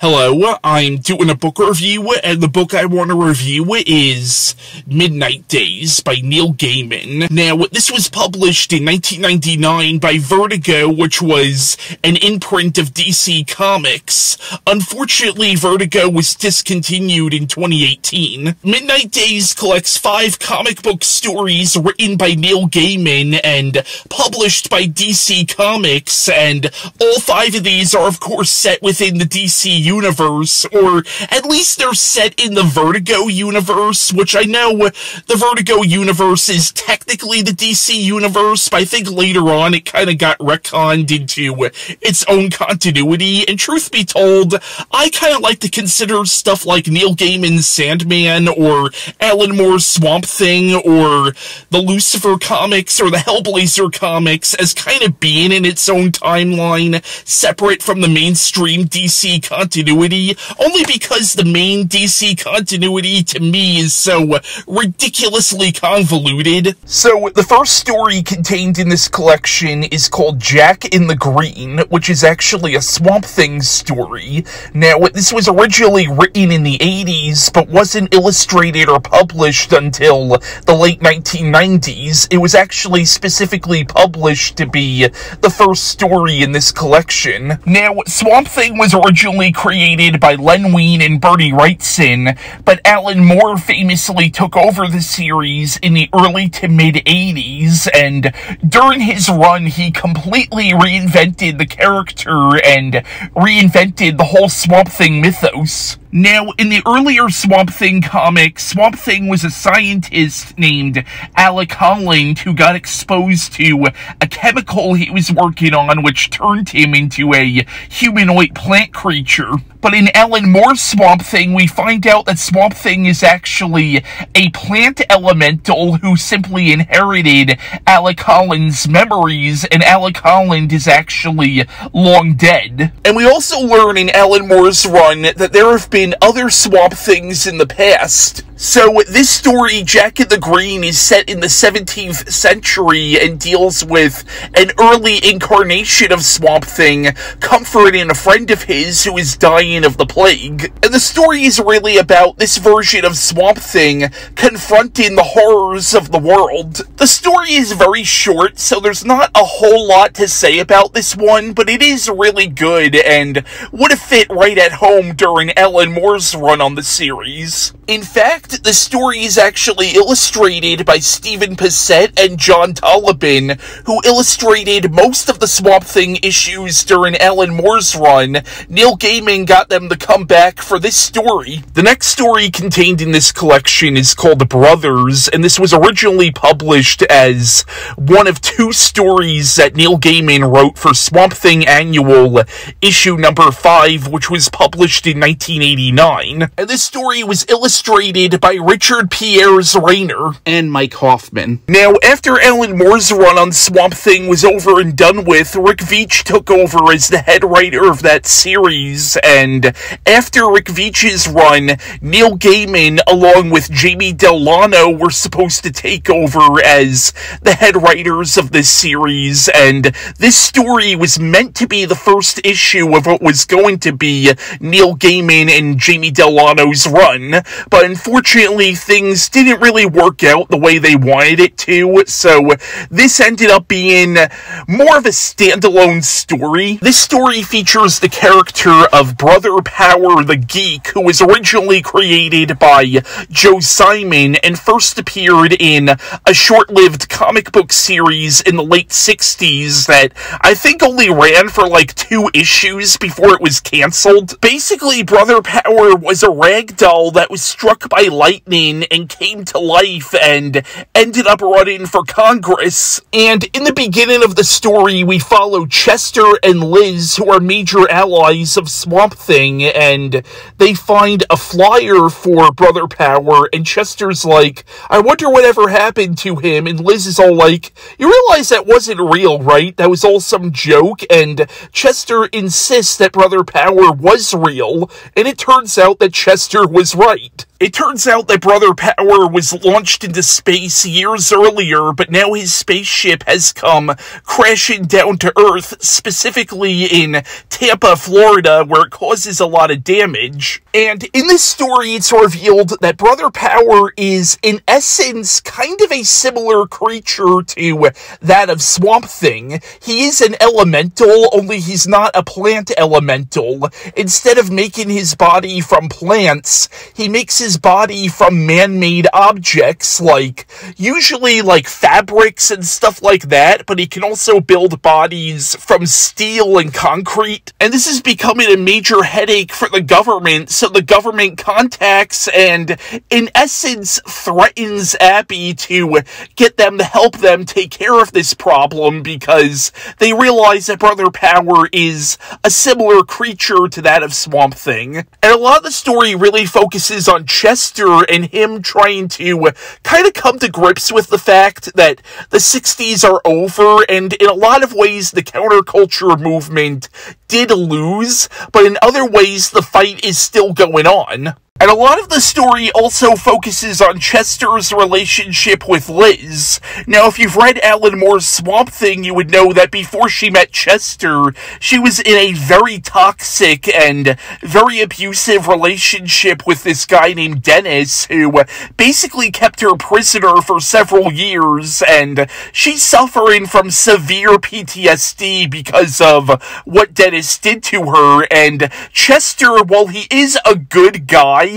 Hello, I'm doing a book review, and the book I want to review is Midnight Days by Neil Gaiman. Now, this was published in 1999 by Vertigo, which was an imprint of DC Comics. Unfortunately, Vertigo was discontinued in 2018. Midnight Days collects five comic book stories written by Neil Gaiman and published by DC Comics, and all five of these are, of course, set within the DC universe, or at least they're set in the Vertigo universe, which I know the Vertigo universe is technically the DC universe, but I think later on it kind of got retconned into its own continuity, and truth be told, I kind of like to consider stuff like Neil Gaiman's Sandman, or Alan Moore's Swamp Thing, or the Lucifer comics, or the Hellblazer comics as kind of being in its own timeline, separate from the mainstream DC continuity continuity, only because the main DC continuity to me is so ridiculously convoluted. So, the first story contained in this collection is called Jack in the Green, which is actually a Swamp Thing story. Now, this was originally written in the 80s, but wasn't illustrated or published until the late 1990s. It was actually specifically published to be the first story in this collection. Now, Swamp Thing was originally created by Len Wein and Bernie Wrightson, but Alan Moore famously took over the series in the early to mid 80s, and during his run, he completely reinvented the character and reinvented the whole Swamp Thing mythos. Now, in the earlier Swamp Thing comic, Swamp Thing was a scientist named Alec Holland who got exposed to a chemical he was working on which turned him into a humanoid plant creature. But in Alan Moore's Swamp Thing, we find out that Swamp Thing is actually a plant elemental who simply inherited Alec Holland's memories, and Alec Holland is actually long dead. And we also learn in Alan Moore's run that there have been other Swamp Things in the past so, this story, Jack in the Green, is set in the 17th century and deals with an early incarnation of Swamp Thing comforting a friend of his who is dying of the plague. And the story is really about this version of Swamp Thing confronting the horrors of the world. The story is very short, so there's not a whole lot to say about this one, but it is really good and would have fit right at home during Alan Moore's run on the series. In fact, the story is actually illustrated by Stephen Bissette and John Totleben, who illustrated most of the Swamp Thing issues during Alan Moore's run. Neil Gaiman got them to come back for this story. The next story contained in this collection is called The Brothers, and this was originally published as one of two stories that Neil Gaiman wrote for Swamp Thing Annual, issue number 5, which was published in 1989. And this story was illustrated by Richard Piers Rayner and Mike Hoffman. Now, after Alan Moore's run on Swamp Thing was over and done with, Rick Veitch took over as the head writer of that series, and after Rick Veitch's run, Neil Gaiman, along with Jamie Delano, were supposed to take over as the head writers of this series, and this story was meant to be the first issue of what was going to be Neil Gaiman and Jamie Delano's run, but unfortunately, unfortunately, things didn't really work out the way they wanted it to, so this ended up being more of a standalone story. This story features the character of Brother Power the Geek, who was originally created by Joe Simon and first appeared in a short-lived comic book series in the late 60s that I think only ran for like two issues before it was canceled. Basically, Brother Power was a rag doll that was struck by lightning and came to life and ended up running for Congress. And in the beginning of the story, we follow Chester and Liz, who are major allies of Swamp Thing, and they find a flyer for Brother Power, and Chester's like, I wonder whatever happened to him, and Liz is all like, you realize that wasn't real, right? That was all some joke, and Chester insists that Brother Power was real, and it turns out that Chester was right. It turns out that Brother Power was launched into space years earlier, but now his spaceship has come crashing down to Earth, specifically in Tampa, Florida, where it causes a lot of damage. And in this story, it's revealed that Brother Power is, in essence, kind of a similar creature to that of Swamp Thing. He is an elemental, only he's not a plant elemental. Instead of making his body from plants, he makes his body from man-made objects, like, usually like fabrics and stuff like that, but he can also build bodies from steel and concrete. And this is becoming a major headache for the government, so the government contacts and, in essence, threatens Abby to get them to help them take care of this problem because they realize that Brother Power is a similar creature to that of Swamp Thing. And a lot of the story really focuses on Chester and him trying to uh, kind of come to grips with the fact that the 60s are over, and in a lot of ways, the counterculture movement did lose, but in other ways, the fight is still going on. And a lot of the story also focuses on Chester's relationship with Liz. Now, if you've read Alan Moore's Swamp Thing, you would know that before she met Chester, she was in a very toxic and very abusive relationship with this guy named Dennis, who basically kept her prisoner for several years, and she's suffering from severe PTSD because of what Dennis did to her, and Chester, while he is a good guy,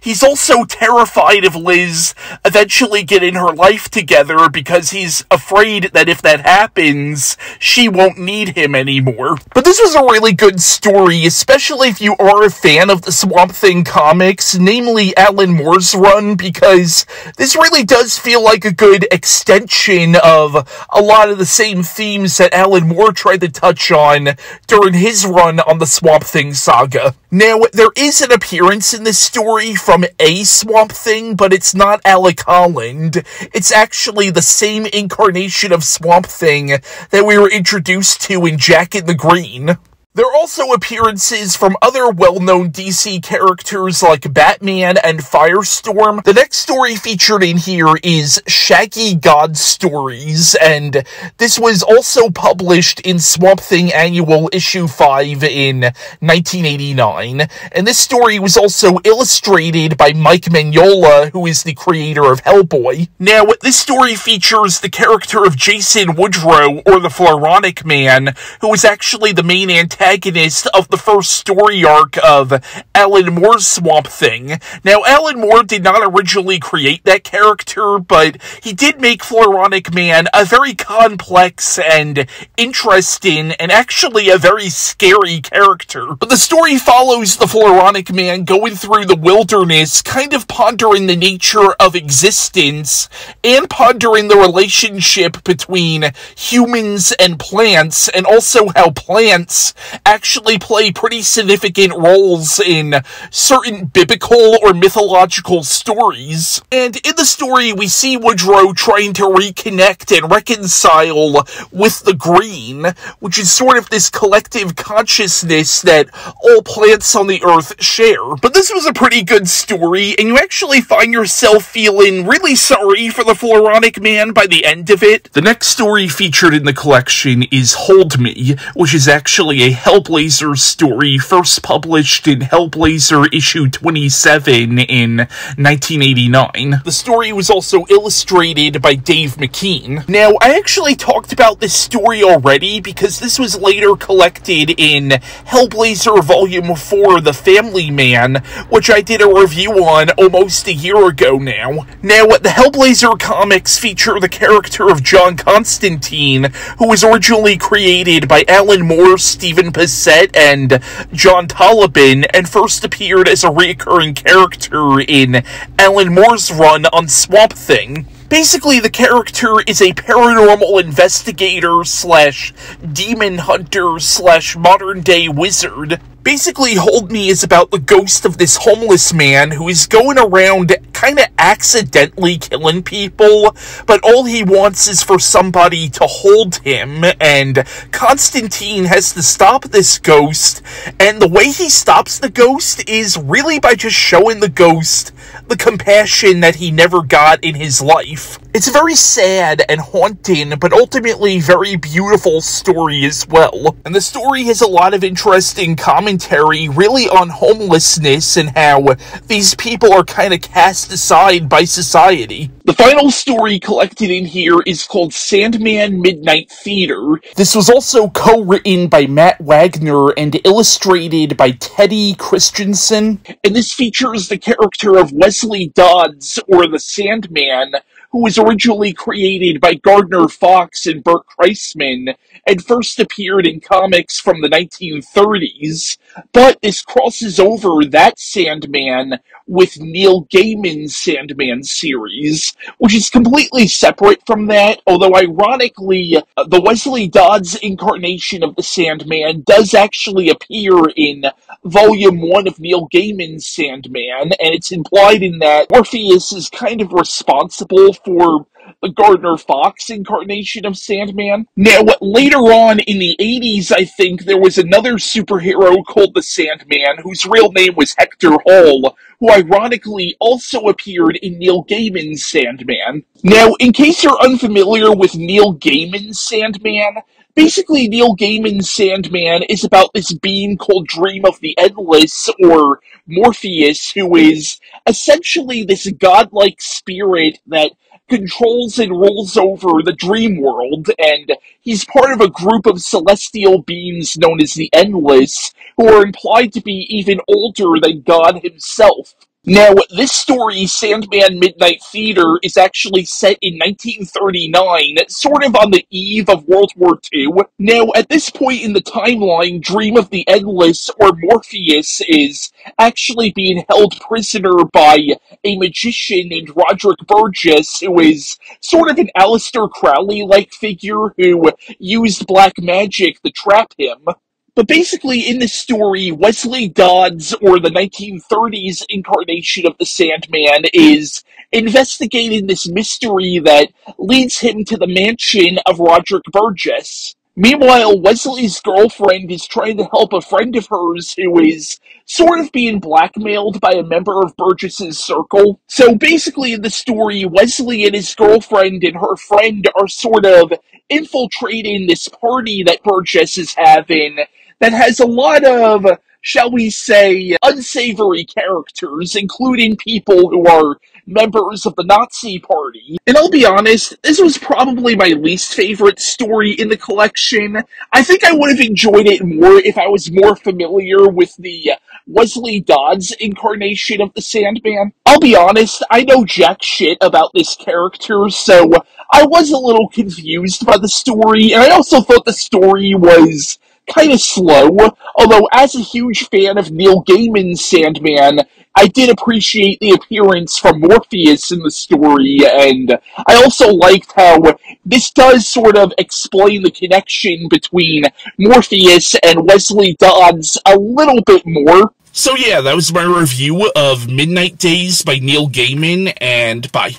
he's also terrified of Liz eventually getting her life together because he's afraid that if that happens, she won't need him anymore. But this was a really good story, especially if you are a fan of the Swamp Thing comics, namely Alan Moore's run, because this really does feel like a good extension of a lot of the same themes that Alan Moore tried to touch on during his run on the Swamp Thing saga. Now, there is an appearance in this story from a Swamp Thing, but it's not Alec Holland. It's actually the same incarnation of Swamp Thing that we were introduced to in Jack in the Green. There are also appearances from other well-known DC characters like Batman and Firestorm. The next story featured in here is Shaggy God Stories, and this was also published in Swamp Thing Annual Issue 5 in 1989. And this story was also illustrated by Mike Mignola, who is the creator of Hellboy. Now, this story features the character of Jason Woodrow, or the Floronic Man, who is actually the main antagonist of the first story arc of Alan Moore's Swamp Thing. Now, Alan Moore did not originally create that character, but he did make Floronic Man a very complex and interesting and actually a very scary character. But the story follows the Floronic Man going through the wilderness, kind of pondering the nature of existence and pondering the relationship between humans and plants, and also how plants actually play pretty significant roles in certain biblical or mythological stories. And in the story, we see Woodrow trying to reconnect and reconcile with the green, which is sort of this collective consciousness that all plants on the earth share. But this was a pretty good story, and you actually find yourself feeling really sorry for the Floronic Man by the end of it. The next story featured in the collection is Hold Me, which is actually a Hellblazer story first published in Hellblazer issue 27 in 1989. The story was also illustrated by Dave McKean. Now, I actually talked about this story already because this was later collected in Hellblazer Volume 4, The Family Man, which I did a review on almost a year ago now. Now, the Hellblazer comics feature the character of John Constantine, who was originally created by Alan Moore, Stephen Bissette, and John Totleben, and first appeared as a recurring character in Alan Moore's run on Swamp Thing. Basically, the character is a paranormal investigator slash demon hunter slash modern day wizard. Basically, Hold Me is about the ghost of this homeless man who is going around kind of accidentally killing people, but all he wants is for somebody to hold him, and Constantine has to stop this ghost, and the way he stops the ghost is really by just showing the ghost the compassion that he never got in his life. It's a very sad and haunting, but ultimately very beautiful story as well. And the story has a lot of interesting commentary really on homelessness and how these people are kind of cast aside by society. The final story collected in here is called Sandman Midnight Theater. This was also co-written by Matt Wagner and illustrated by Teddy Kristiansen. And this features the character of Wesley Dodds, or the Sandman, who was originally created by Gardner Fox and Bert Christman and first appeared in comics from the 1930s, but this crosses over that Sandman with Neil Gaiman's Sandman series, which is completely separate from that, although ironically, uh, the Wesley Dodds incarnation of the Sandman does actually appear in Volume 1 of Neil Gaiman's Sandman, and it's implied in that Morpheus is kind of responsible for the Gardner Fox incarnation of Sandman. Now, later on in the 80s, I think, there was another superhero called the Sandman, whose real name was Hector Hall, who ironically also appeared in Neil Gaiman's Sandman. Now, in case you're unfamiliar with Neil Gaiman's Sandman, basically Neil Gaiman's Sandman is about this being called Dream of the Endless, or Morpheus, who is essentially this godlike spirit that controls and rules over the dream world, and he's part of a group of celestial beings known as the Endless, who are implied to be even older than God himself. Now, this story, Sandman Midnight Theater, is actually set in 1939, sort of on the eve of World War II. Now, at this point in the timeline, Dream of the Endless, or Morpheus, is actually being held prisoner by a magician named Roderick Burgess, who is sort of an Aleister Crowley-like figure who used black magic to trap him. But basically, in this story, Wesley Dodds, or the 1930s incarnation of the Sandman, is investigating this mystery that leads him to the mansion of Roderick Burgess. Meanwhile, Wesley's girlfriend is trying to help a friend of hers who is sort of being blackmailed by a member of Burgess's circle. So basically in the story, Wesley and his girlfriend and her friend are sort of infiltrating this party that Burgess is having that has a lot of, shall we say, unsavory characters, including people who are members of the Nazi Party. And I'll be honest, this was probably my least favorite story in the collection. I think I would have enjoyed it more if I was more familiar with the Wesley Dodds incarnation of the Sandman. I'll be honest, I know jack shit about this character, so I was a little confused by the story, and I also thought the story was kind of slow, although as a huge fan of Neil Gaiman's Sandman, I did appreciate the appearance from Morpheus in the story, and I also liked how this does sort of explain the connection between Morpheus and Wesley Dodds a little bit more. So yeah, that was my review of Midnight Days by Neil Gaiman, and bye.